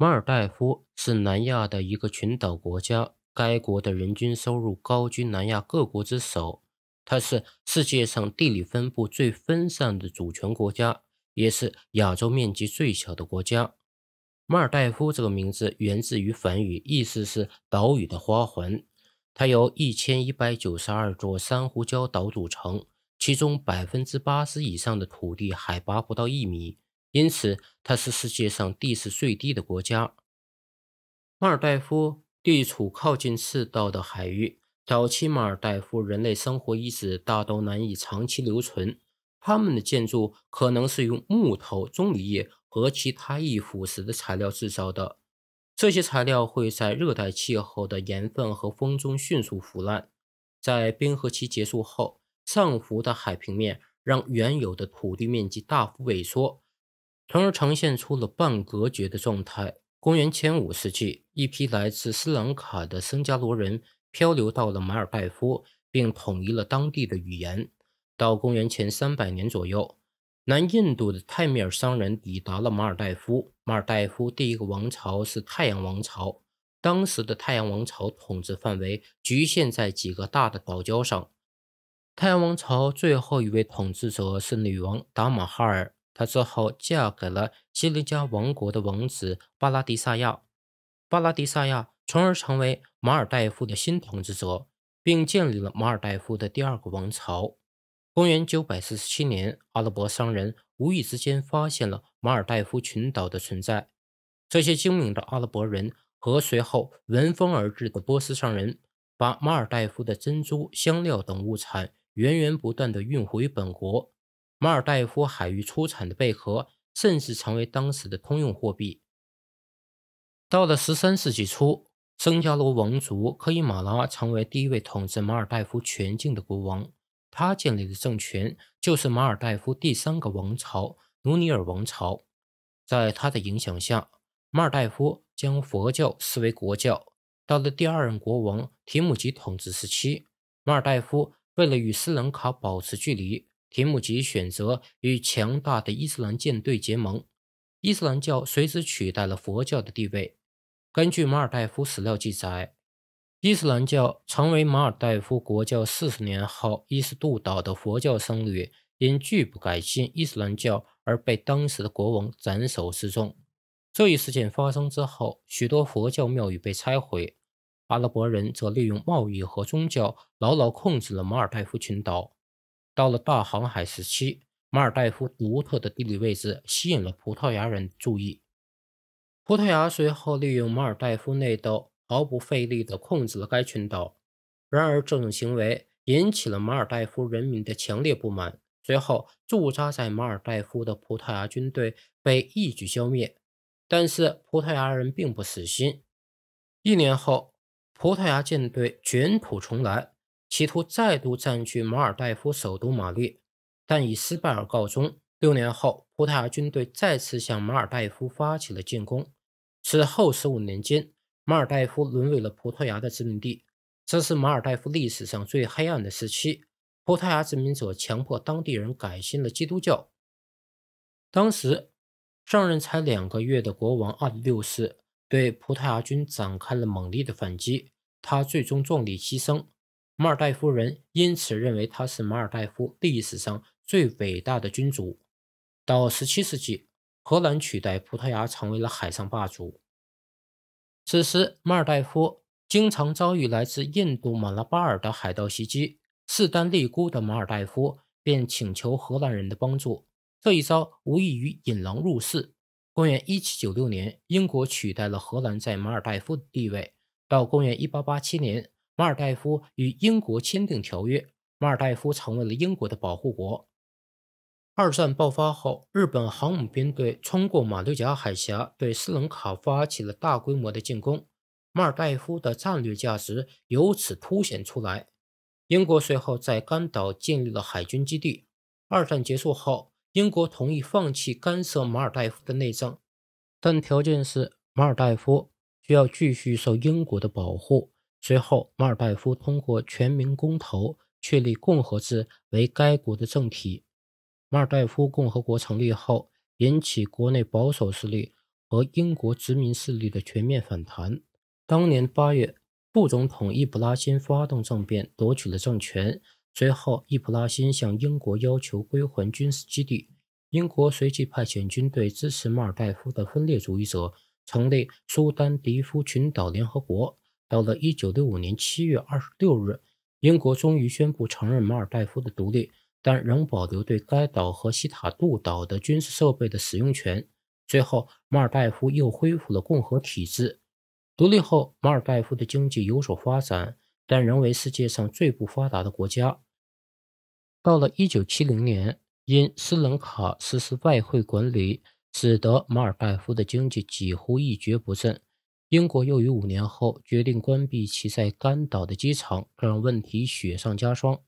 马尔代夫是南亚的一个群岛国家，该国的人均收入高居南亚各国之首。它是世界上地理分布最分散的主权国家，也是亚洲面积最小的国家。马尔代夫这个名字源自于梵语，意思是岛屿的花环。它由一千一百九十二座珊瑚礁岛组成，其中百分之八十以上的土地海拔不到一米，因此它是世界上地势最低的国家。马尔代夫地处靠近赤道的海域。早期马尔代夫人类生活遗址大都难以长期留存，他们的建筑可能是用木头、棕榈叶和其他易腐蚀的材料制造的。这些材料会在热带气候的盐分和风中迅速腐烂，在冰河期结束后，上浮的海平面让原有的土地面积大幅萎缩，从而呈现出了半隔绝的状态。公元前五世纪，一批来自斯兰卡的僧伽罗人。漂流到了马尔代夫，并统一了当地的语言。到公元前三百年左右，南印度的泰米尔商人抵达了马尔代夫。马尔代夫第一个王朝是太阳王朝。当时的太阳王朝统治范围局限在几个大的岛礁上。太阳王朝最后一位统治者是女王达玛哈尔，她最后嫁给了西林加王国的王子巴拉迪萨亚。巴拉迪萨亚。从而成为马尔代夫的新统治者，并建立了马尔代夫的第二个王朝。公元947年，阿拉伯商人无意之间发现了马尔代夫群岛的存在。这些精明的阿拉伯人和随后闻风而至的波斯商人，把马尔代夫的珍珠、香料等物产源源不断地运回本国。马尔代夫海域出产的贝壳，甚至成为当时的通用货币。到了13世纪初。僧伽罗王族科伊马拉成为第一位统治马尔代夫全境的国王。他建立的政权就是马尔代夫第三个王朝——努尼尔王朝。在他的影响下，马尔代夫将佛教视为国教。到了第二任国王提姆吉统治时期，马尔代夫为了与斯兰卡保持距离，提姆吉选择与强大的伊斯兰舰队结盟。伊斯兰教随之取代了佛教的地位。根据马尔代夫史料记载，伊斯兰教成为马尔代夫国教四十年后，伊斯杜岛的佛教僧侣因拒不改信伊斯兰教而被当时的国王斩首示众。这一事件发生之后，许多佛教庙宇被拆毁，阿拉伯人则利用贸易和宗教牢牢控制了马尔代夫群岛。到了大航海时期，马尔代夫独特的地理位置吸引了葡萄牙人注意。葡萄牙随后利用马尔代夫内斗，毫不费力地控制了该群岛。然而，这种行为引起了马尔代夫人民的强烈不满。随后，驻扎在马尔代夫的葡萄牙军队被一举消灭。但是，葡萄牙人并不死心。一年后，葡萄牙舰队卷土重来，企图再度占据马尔代夫首都马略，但以失败而告终。六年后，葡萄牙军队再次向马尔代夫发起了进攻。此后十五年间，马尔代夫沦为了葡萄牙的殖民地。这是马尔代夫历史上最黑暗的时期。葡萄牙殖民者强迫当地人改信了基督教。当时上任才两个月的国王阿里六世对葡萄牙军展开了猛烈的反击，他最终壮烈牺牲。马尔代夫人因此认为他是马尔代夫历史上最伟大的君主。到十七世纪。荷兰取代葡萄牙成为了海上霸主。此时，马尔代夫经常遭遇来自印度马拉巴尔的海盗袭击，势单力孤的马尔代夫便请求荷兰人的帮助。这一招无异于引狼入室。公元一七九六年，英国取代了荷兰在马尔代夫的地位。到公元一八八七年，马尔代夫与英国签订条约，马尔代夫成为了英国的保护国。二战爆发后，日本航母编队冲过马六甲海峡，对斯伦卡发起了大规模的进攻。马尔代夫的战略价值由此凸显出来。英国随后在甘岛建立了海军基地。二战结束后，英国同意放弃干涉马尔代夫的内政，但条件是马尔代夫需要继续受英国的保护。随后，马尔代夫通过全民公投确立共和制为该国的政体。马尔代夫共和国成立后，引起国内保守势力和英国殖民势力的全面反弹。当年八月，副总统易卜拉欣发动政变，夺取了政权。随后，易卜拉欣向英国要求归还军事基地。英国随即派遣军队支持马尔代夫的分裂主义者，成立苏丹迪夫群岛联合国。到了1965年7月26日，英国终于宣布承认马尔代夫的独立，但仍保留对该岛和西塔杜岛的军事设备的使用权。最后，马尔代夫又恢复了共和体制。独立后，马尔代夫的经济有所发展，但仍为世界上最不发达的国家。到了1970年，因斯伦卡实施外汇管理，使得马尔代夫的经济几乎一蹶不振。英国又于五年后决定关闭其在甘岛的机场，让问题雪上加霜。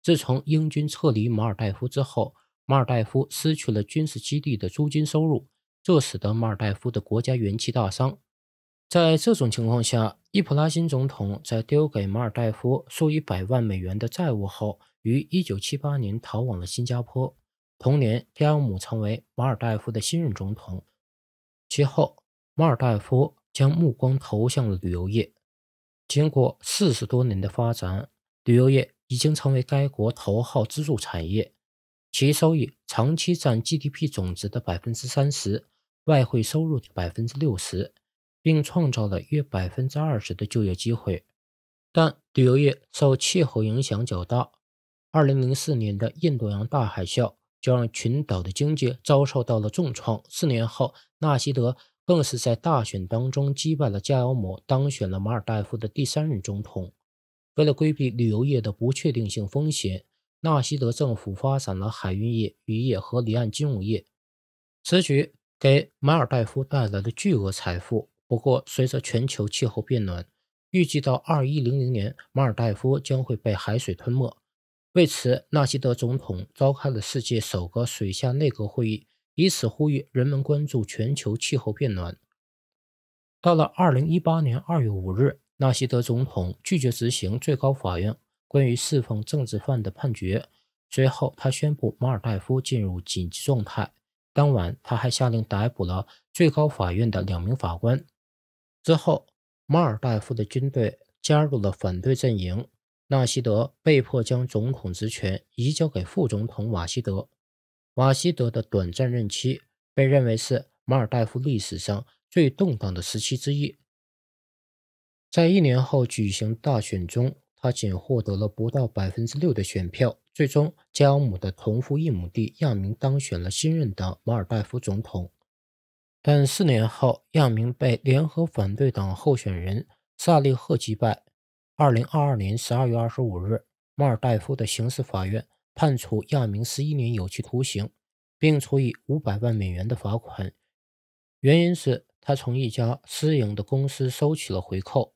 自从英军撤离马尔代夫之后，马尔代夫失去了军事基地的租金收入。这使得马尔代夫的国家元气大伤。在这种情况下，伊普拉辛总统在丢给马尔代夫数以百万美元的债务后，于1978年逃往了新加坡。同年，加姆成为马尔代夫的新任总统。其后，马尔代夫将目光投向了旅游业。经过四十多年的发展，旅游业已经成为该国头号支柱产业。其收益长期占 GDP 总值的百分之三十，外汇收入的百分之六十，并创造了约百分之二十的就业机会。但旅游业受气候影响较大。二零零四年的印度洋大海啸就让群岛的经济遭受到了重创。四年后，纳西德更是在大选当中击败了加尔姆，当选了马尔代夫的第三任总统。为了规避旅游业的不确定性风险。纳西德政府发展了海运业、渔业和离岸金融业，此举给马尔代夫带来了巨额财富。不过，随着全球气候变暖，预计到2100年，马尔代夫将会被海水吞没。为此，纳西德总统召开了世界首个水下内阁会议，以此呼吁人们关注全球气候变暖。到了2018年2月5日，纳西德总统拒绝执行最高法院。关于释放政治犯的判决。随后，他宣布马尔代夫进入紧急状态。当晚，他还下令逮捕了最高法院的两名法官。之后，马尔代夫的军队加入了反对阵营。纳西德被迫将总统职权移交给副总统瓦西德。瓦西德的短暂任期被认为是马尔代夫历史上最动荡的时期之一。在一年后举行大选中。他仅获得了不到百分之六的选票，最终加尔姆的同父异母弟亚明当选了新任的马尔代夫总统。但四年后，亚明被联合反对党候选人萨利赫击败。二零二二年十二月二十五日，马尔代夫的刑事法院判处亚明十一年有期徒刑，并处以五百万美元的罚款，原因是他从一家私营的公司收取了回扣。